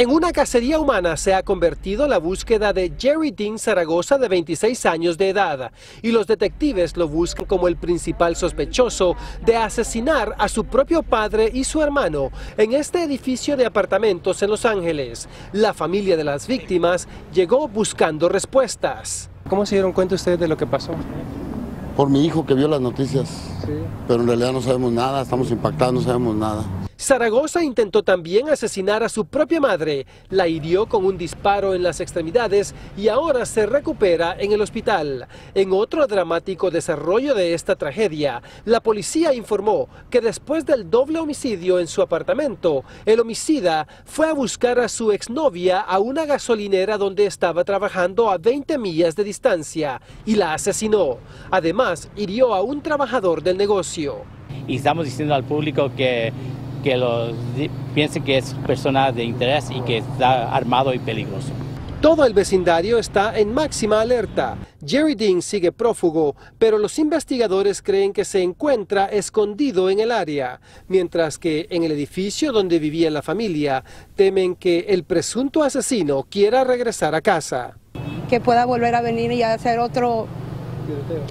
En una cacería humana se ha convertido la búsqueda de Jerry Dean Zaragoza de 26 años de edad y los detectives lo buscan como el principal sospechoso de asesinar a su propio padre y su hermano en este edificio de apartamentos en Los Ángeles. La familia de las víctimas llegó buscando respuestas. ¿Cómo se dieron cuenta ustedes de lo que pasó? Por mi hijo que vio las noticias, pero en realidad no sabemos nada, estamos impactados, no sabemos nada. Zaragoza intentó también asesinar a su propia madre, la hirió con un disparo en las extremidades y ahora se recupera en el hospital. En otro dramático desarrollo de esta tragedia, la policía informó que después del doble homicidio en su apartamento, el homicida fue a buscar a su exnovia a una gasolinera donde estaba trabajando a 20 millas de distancia y la asesinó. Además, hirió a un trabajador del negocio. Y estamos diciendo al público que que los piensen que es persona de interés y que está armado y peligroso. Todo el vecindario está en máxima alerta. Jerry Dean sigue prófugo, pero los investigadores creen que se encuentra escondido en el área, mientras que en el edificio donde vivía la familia temen que el presunto asesino quiera regresar a casa. Que pueda volver a venir y hacer otro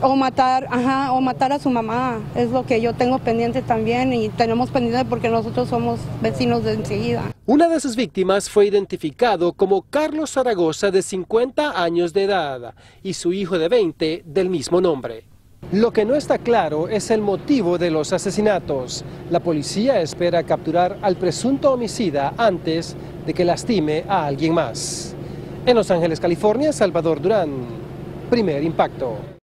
o matar, ajá, o matar a su mamá. Es lo que yo tengo pendiente también y tenemos pendiente porque nosotros somos vecinos de enseguida. Una de sus víctimas fue identificado como Carlos Zaragoza de 50 años de edad y su hijo de 20 del mismo nombre. Lo que no está claro es el motivo de los asesinatos. La policía espera capturar al presunto homicida antes de que lastime a alguien más. En Los Ángeles, California, Salvador Durán. Primer impacto.